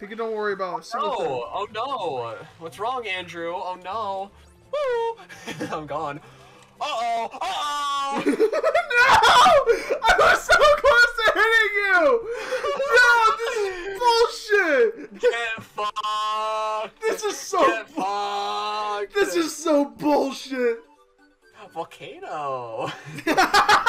Pika, don't worry about it. Oh, No! Oh no! What's wrong, Andrew? Oh no! Woo! I'm gone. Uh oh! Uh oh! no! I was so close to hitting you! No, this is bullshit! Get fucked! This is so Get fucked! This is so bullshit! volcano.